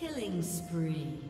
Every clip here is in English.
Killing spree.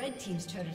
Red Team's turret